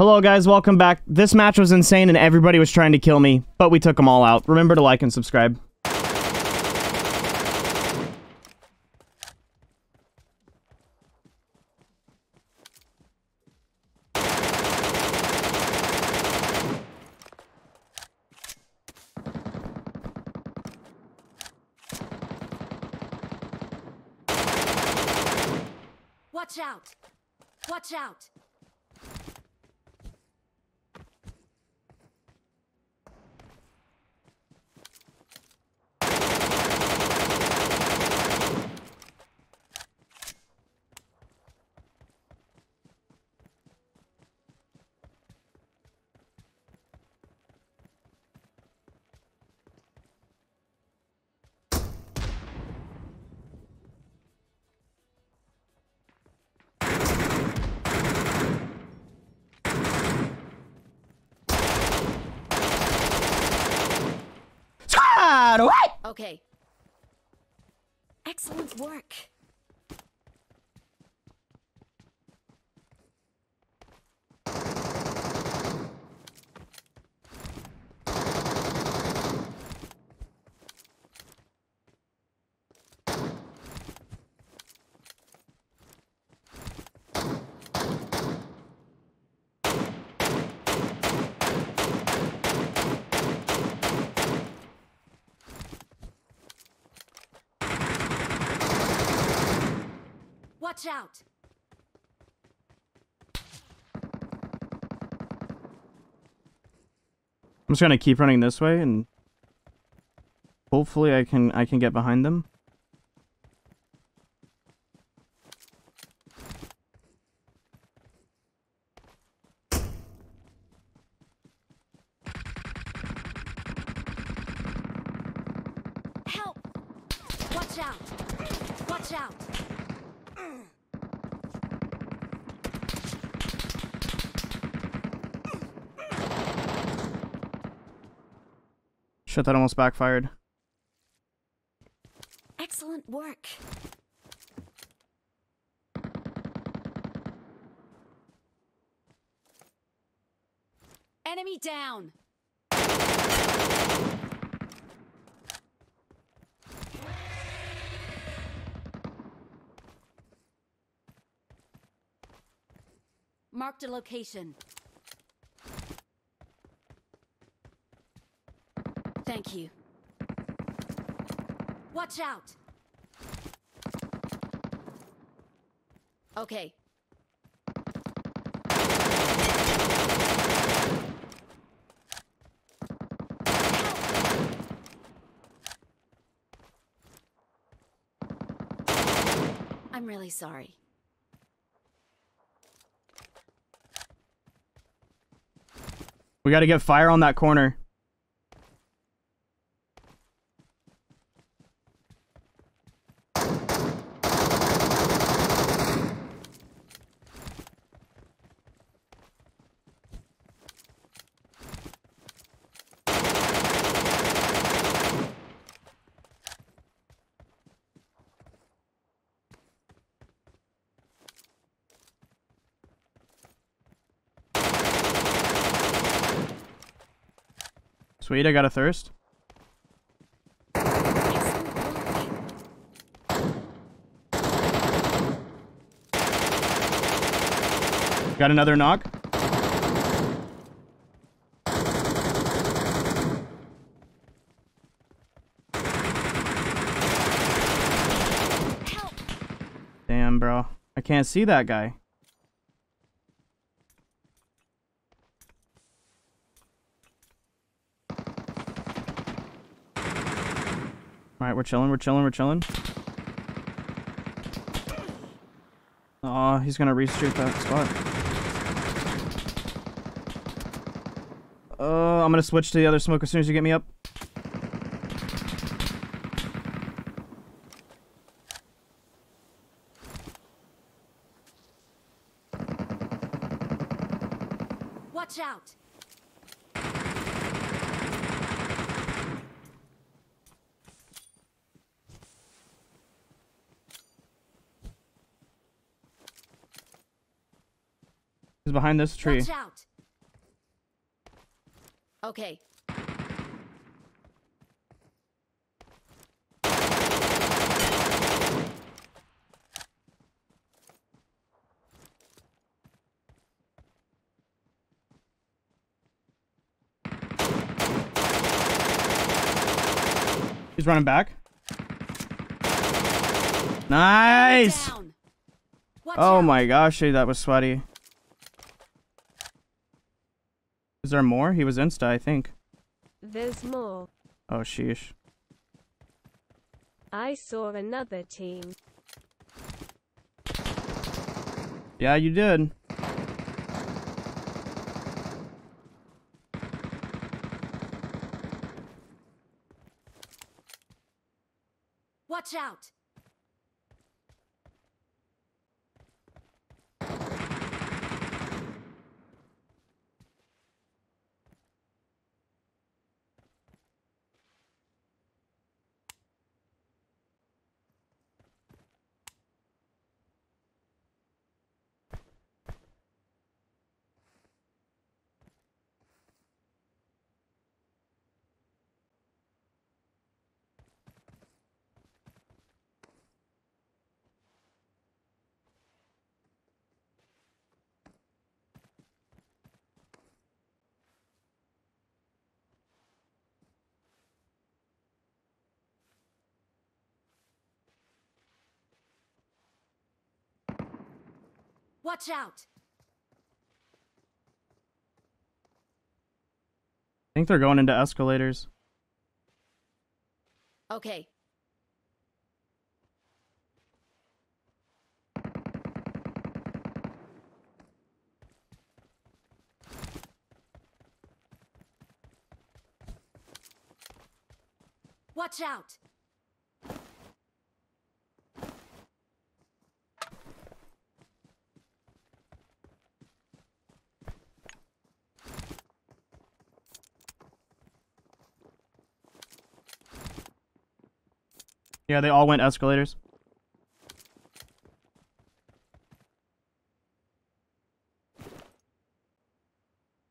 Hello guys, welcome back. This match was insane and everybody was trying to kill me, but we took them all out. Remember to like and subscribe. Watch out! Watch out! Squad away! Okay. Excellent work. Watch out! I'm just gonna keep running this way and hopefully I can I can get behind them. Help! Watch out! Watch out! Shit, that almost backfired. Excellent work. Enemy down! Marked a location. Thank you. Watch out! Okay. I'm really sorry. We gotta get fire on that corner. Sweet, I got a thirst. Got another knock. Help! Damn, bro. I can't see that guy. Alright, we're chilling, we're chilling, we're chilling. Aw, he's gonna reshoot that spot. Uh, I'm gonna switch to the other smoke as soon as you get me up. Watch out! He's behind this tree. Okay. He's running back. Nice! Oh my gosh, that was sweaty. Is there more? He was insta, I think. There's more. Oh, sheesh. I saw another team. Yeah, you did. Watch out. Watch out. I think they're going into escalators. Okay. Watch out. Yeah, they all went escalators.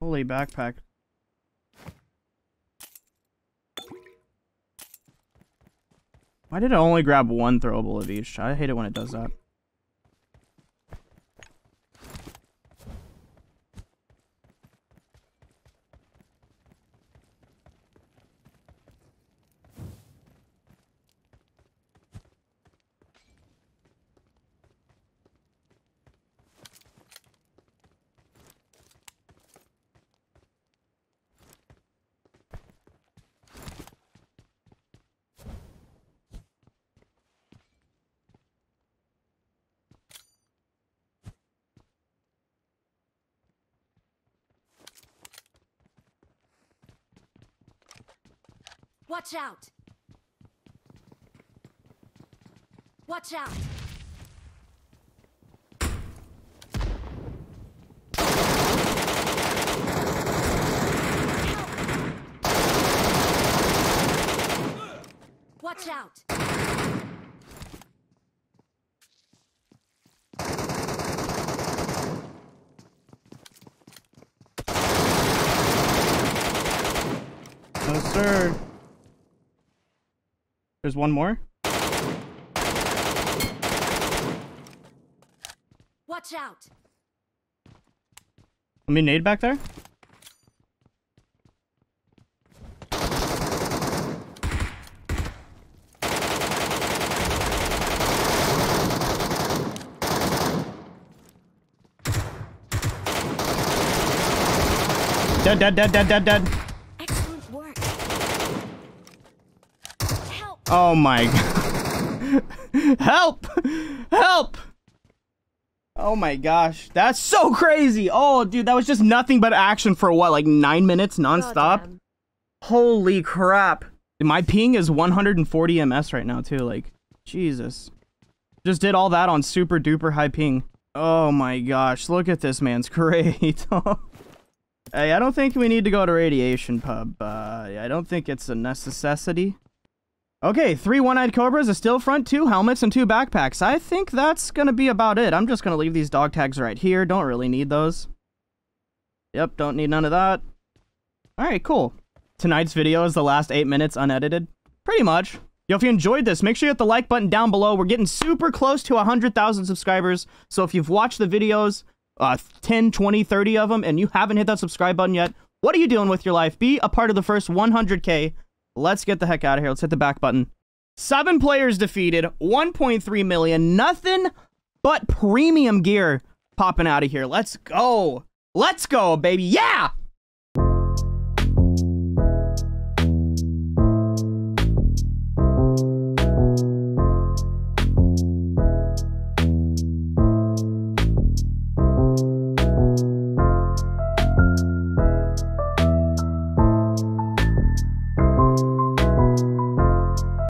Holy backpack. Why did it only grab one throwable of each? I hate it when it does that. Watch out. Watch out. Watch out. No, sir. There's one more? Watch out. Let me nade back there. Dead, dead, dead, dead, dead, dead. Excellent work. Help. Oh my god. Help! Help! Oh my gosh. That's so crazy. Oh, dude, that was just nothing but action for what, like nine minutes nonstop? Goddamn. Holy crap. My ping is 140 ms right now, too. Like, Jesus. Just did all that on super duper high ping. Oh my gosh. Look at this, man's great. hey, I don't think we need to go to Radiation Pub. Uh, I don't think it's a necessity. Okay, three one-eyed cobras, a Steel Front, two helmets, and two backpacks. I think that's gonna be about it. I'm just gonna leave these dog tags right here. Don't really need those. Yep, don't need none of that. All right, cool. Tonight's video is the last eight minutes unedited. Pretty much. Yo, if you enjoyed this, make sure you hit the like button down below. We're getting super close to 100,000 subscribers. So if you've watched the videos, uh, 10, 20, 30 of them, and you haven't hit that subscribe button yet, what are you doing with your life? Be a part of the first 100K. Let's get the heck out of here. Let's hit the back button. Seven players defeated, 1.3 million, nothing but premium gear popping out of here. Let's go. Let's go, baby. Yeah!